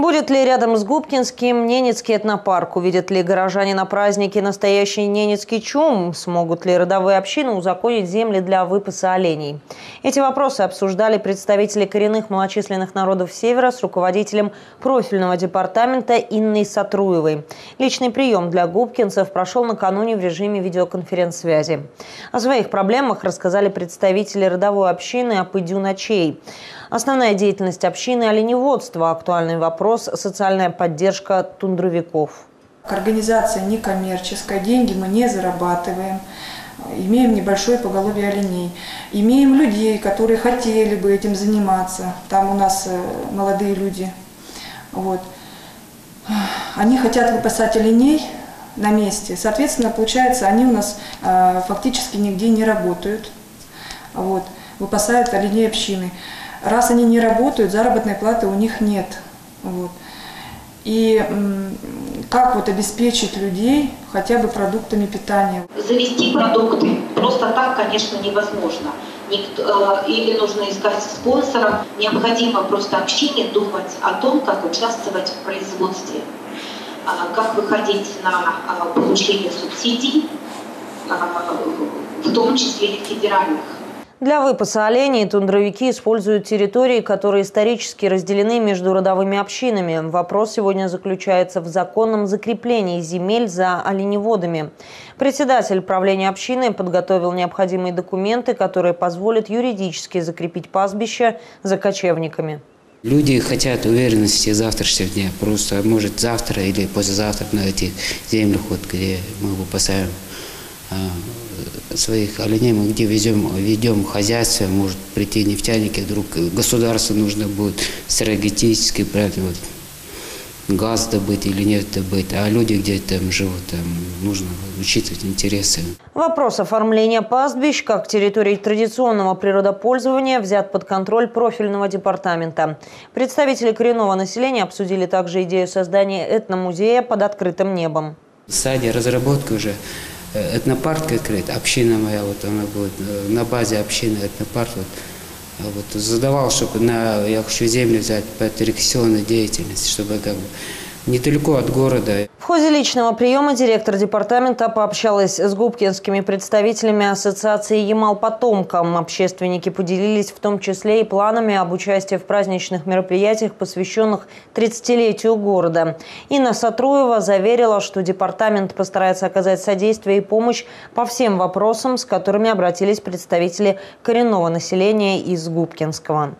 Будет ли рядом с Губкинским Ненецкий этнопарк? Увидят ли горожане на празднике настоящий Ненецкий чум? Смогут ли родовые общины узаконить земли для выпаса оленей? Эти вопросы обсуждали представители коренных малочисленных народов Севера с руководителем профильного департамента Инной Сатруевой. Личный прием для губкинцев прошел накануне в режиме видеоконференц-связи. О своих проблемах рассказали представители родовой общины Апыдю Ночей. Основная деятельность общины – оленеводство. Актуальный вопрос – социальная поддержка тундровиков. Организация некоммерческая, деньги мы не зарабатываем. Имеем небольшое поголовье оленей. Имеем людей, которые хотели бы этим заниматься. Там у нас э, молодые люди. Вот. Они хотят выпасать оленей на месте. Соответственно, получается, они у нас э, фактически нигде не работают. Вот. Выпасают оленей общины. Раз они не работают, заработной платы у них нет. Вот. И как вот обеспечить людей хотя бы продуктами питания? Завести продукты просто так, конечно, невозможно. Никто, э, или нужно искать спонсора. Необходимо просто общине думать о том, как участвовать в производстве, а, как выходить на а, получение субсидий, а, в том числе и федеральных. Для выпаса оленей тундровики используют территории, которые исторически разделены между родовыми общинами. Вопрос сегодня заключается в законном закреплении земель за оленеводами. Председатель правления общины подготовил необходимые документы, которые позволят юридически закрепить пастбище за кочевниками. Люди хотят уверенности завтрашнего дня. Просто, может, завтра или послезавтра на этих землях, вот, где мы выпасаем а, своих оленей, мы где везем, ведем хозяйство, может прийти нефтяники, вдруг государству нужно будет стратегически вот, газ добыть или нет добыть, а люди где там живут, там нужно учитывать интересы. Вопрос оформления пастбищ как территории традиционного природопользования взят под контроль профильного департамента. Представители коренного населения обсудили также идею создания этномузея под открытым небом. В стадии разработки уже этнопарк открыт, община моя, вот она будет э, на базе общины этнопарк. Вот, а вот, задавал, чтобы на, я хочу землю взять под рекреационной деятельности, чтобы как бы недалеко от города. В ходе личного приема директор департамента пообщалась с губкинскими представителями ассоциации «Ямал-потомкам». Общественники поделились в том числе и планами об участии в праздничных мероприятиях, посвященных 30-летию города. Инна Сатруева заверила, что департамент постарается оказать содействие и помощь по всем вопросам, с которыми обратились представители коренного населения из Губкинского.